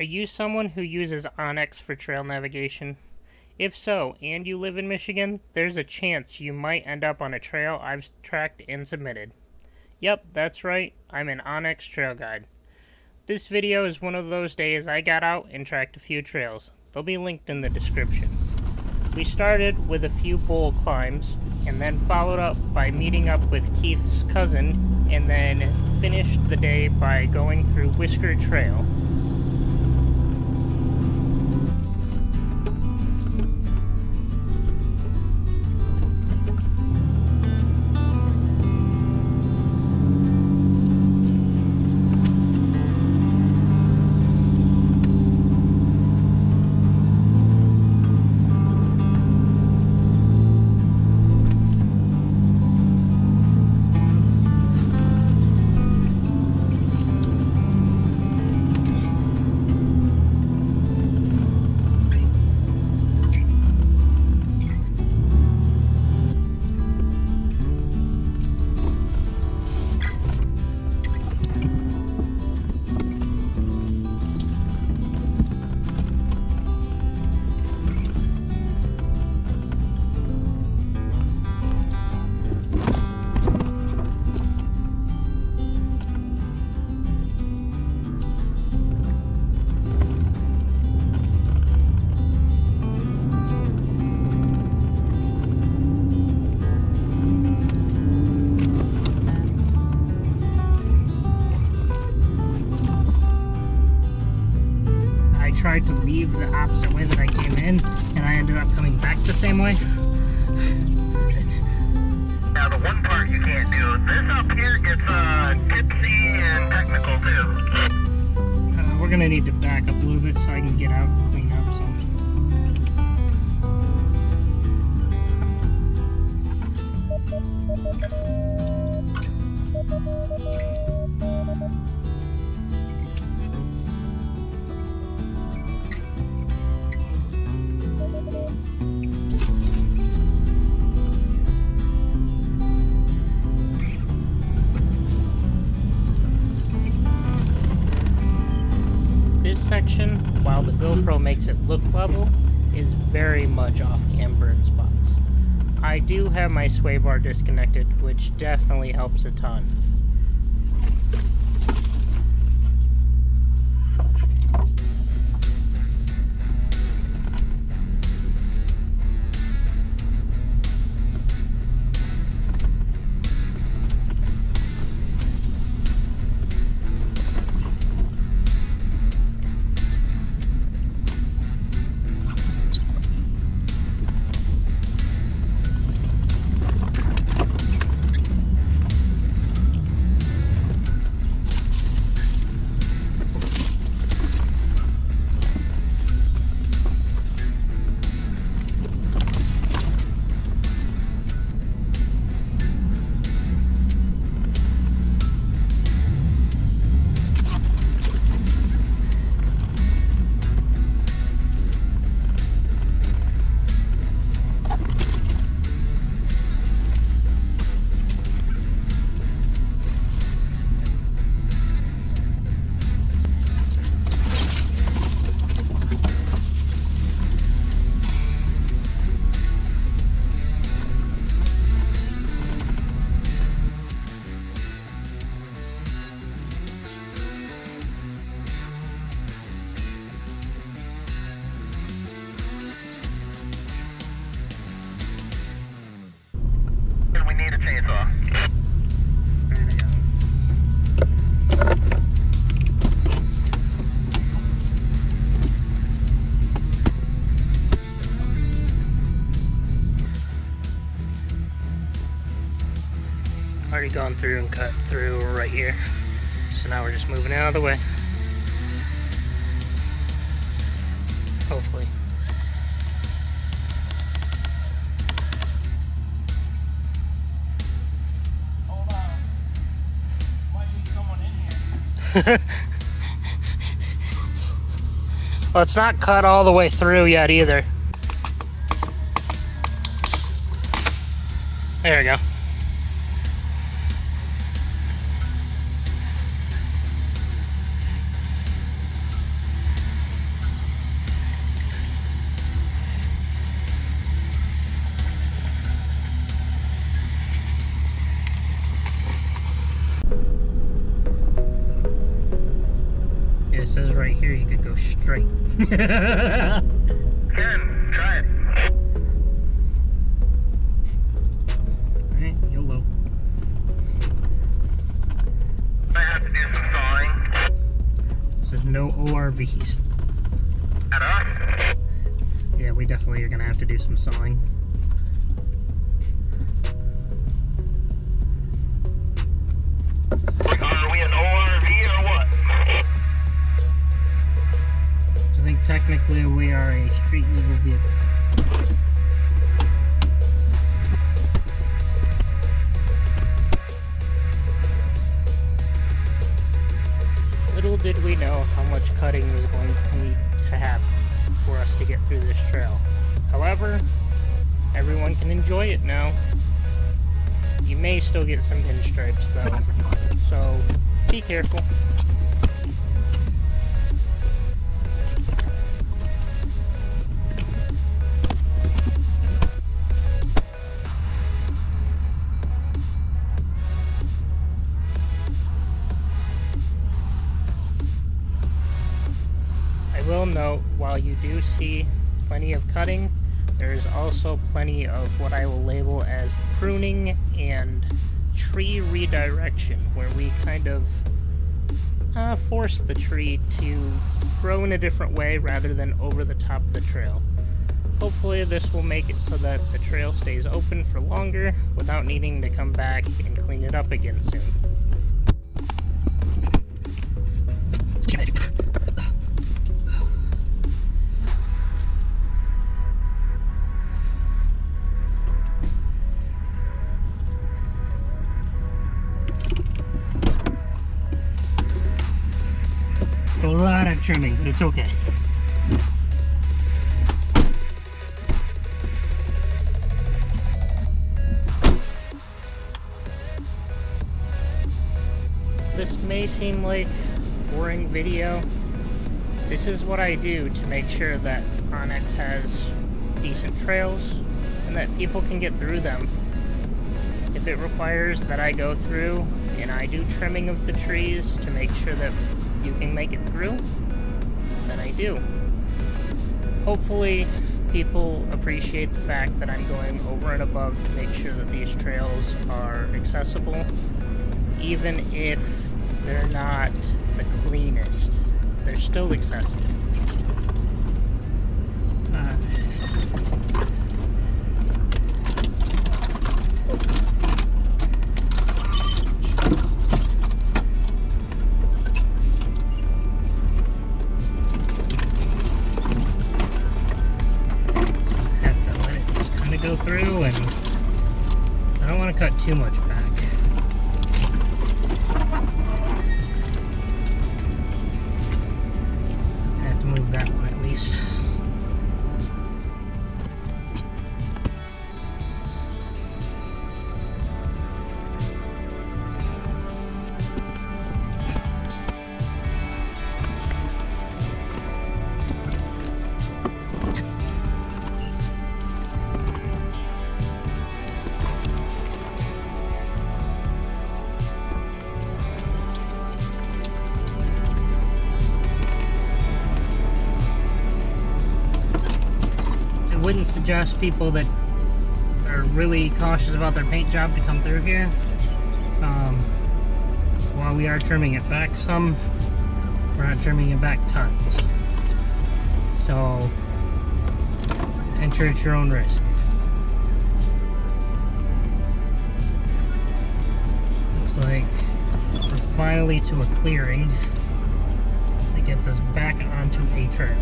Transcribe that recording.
Are you someone who uses onX for trail navigation? If so, and you live in Michigan, there's a chance you might end up on a trail I've tracked and submitted. Yep, that's right, I'm an onX trail guide. This video is one of those days I got out and tracked a few trails. They'll be linked in the description. We started with a few bowl climbs, and then followed up by meeting up with Keith's cousin, and then finished the day by going through Whisker Trail, ended up coming back the same way. Now the one part you can't do, this up here gets uh, tipsy and technical too. Uh, we're gonna need to back up a little bit so I can get out and clean up some. Section, while the GoPro makes it look level, is very much off camber in spots. I do have my sway bar disconnected, which definitely helps a ton. Already gone through and cut through right here. So now we're just moving out of the way. Hopefully. Well, it's not cut all the way through yet either. There we go. Says right here you could go straight. Ken, try it. Alright, YOLO. I have to do some sawing. Says no ORVs. At us? Yeah, we definitely are gonna have to do some sawing. Technically we are a street legal vehicle. Little did we know how much cutting was going to need to happen for us to get through this trail. However, everyone can enjoy it now. You may still get some pinstripes though, so be careful. Note, while you do see plenty of cutting, there is also plenty of what I will label as pruning and tree redirection, where we kind of uh, force the tree to grow in a different way rather than over the top of the trail. Hopefully this will make it so that the trail stays open for longer without needing to come back and clean it up again soon. Trimming, but it's okay. This may seem like boring video. This is what I do to make sure that onX has decent trails and that people can get through them. If it requires that I go through and I do trimming of the trees to make sure that you can make it through, then I do. Hopefully, people appreciate the fact that I'm going over and above to make sure that these trails are accessible, even if they're not the cleanest. They're still accessible. Through and I don't want to cut too much back. Suggest people that are really cautious about their paint job to come through here. Um, while we are trimming it back some, we're not trimming it back tons. So, enter at your own risk. Looks like we're finally to a clearing that gets us back onto a trail.